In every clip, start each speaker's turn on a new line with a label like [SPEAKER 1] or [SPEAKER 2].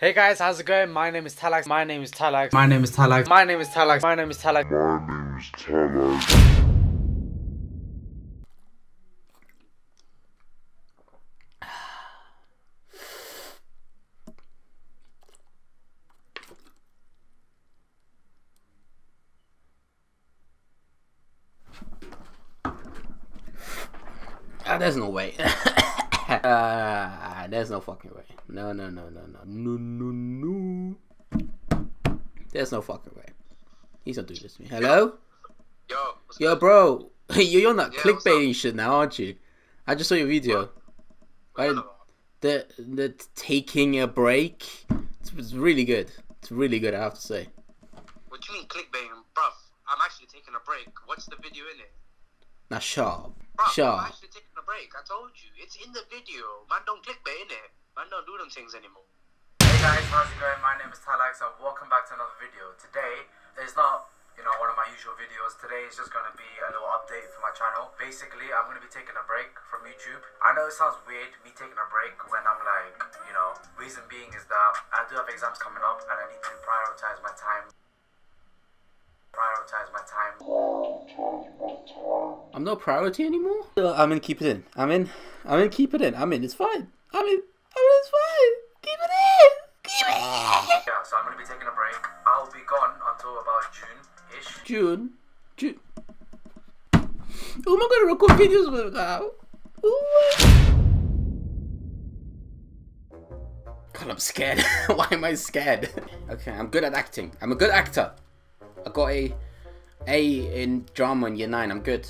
[SPEAKER 1] Hey guys, how's it going? My name is Telaks. My name is Telaks. My name is Telaks. My name is Telaks. My name is Telaks.
[SPEAKER 2] My name is Telaks.
[SPEAKER 3] Ah, there's no way. uh, there's no fucking way. No, no, no, no, no, no, no, no. There's no fucking way. He's not doing this to me. Hello?
[SPEAKER 4] Yo, what's
[SPEAKER 3] Yo,
[SPEAKER 4] good?
[SPEAKER 3] bro. You're not
[SPEAKER 4] Yeah,
[SPEAKER 3] clickbaiting shit now, aren't you? I just saw your video.
[SPEAKER 4] What you
[SPEAKER 3] I-
[SPEAKER 4] on about?
[SPEAKER 3] The the taking a break. It's, it's really good. It's really good. I have to say.
[SPEAKER 4] What do you mean clickbaiting, bruv? I'm actually taking a break. What's the video in it?
[SPEAKER 3] Now sharp,
[SPEAKER 4] Bruv,
[SPEAKER 3] sharp.
[SPEAKER 4] Actually taking a break. I told you. It's in the video. Man, don't clickbait in it. Man, don't do them things anymore.
[SPEAKER 1] Hey guys, how's it going? My name is Telaks and welcome back to another video. Today is not, you know, one of my usual videos. Today is just going to be a little update for my channel. Basically, I'm going to be taking a break from YouTube. I know it sounds weird, me taking a break when I'm like, you know, reason being is that I do have exams coming up and I need to prioritize my time. Prioritize my time.
[SPEAKER 3] I'm no priority anymore. I'm in. Keep it in. I'm in. I'm in. Keep it in. I'm in. It's fine. I'm in. I'm in. It's fine. Keep it in. Keep it in.
[SPEAKER 1] Yeah, so I'm going to be taking a break. I'll be gone until about June-ish.
[SPEAKER 3] June. June. Who am I gonna record videos with now? Ooh. God, I'm scared. Why am I scared? okay, I'm good at acting. I'm a good actor. I got a A in drama in year nine. I'm good.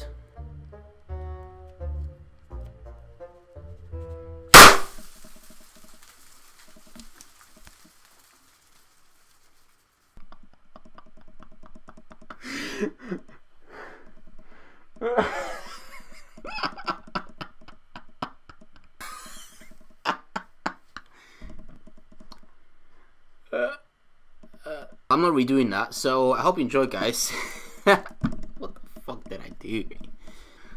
[SPEAKER 3] I'm not redoing that, so I hope you enjoyed, guys. what the fuck did I do?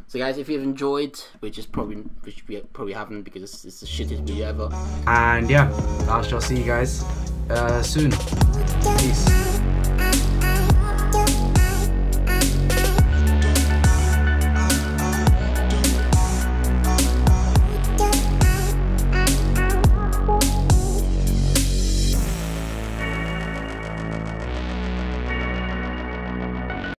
[SPEAKER 3] So, guys, if you've enjoyed, which is probably which we probably haven't because it's, it's the shittiest video ever.
[SPEAKER 1] And yeah, I shall see you guys uh, soon. Peace.